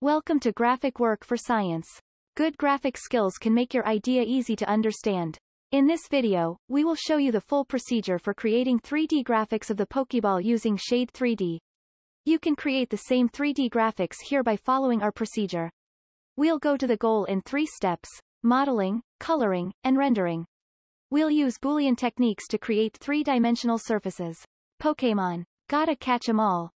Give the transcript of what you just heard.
Welcome to Graphic Work for Science. Good graphic skills can make your idea easy to understand. In this video, we will show you the full procedure for creating 3D graphics of the Pokeball using Shade 3D. You can create the same 3D graphics here by following our procedure. We'll go to the goal in three steps, modeling, coloring, and rendering. We'll use Boolean techniques to create three-dimensional surfaces. Pokemon. Gotta catch 'em all.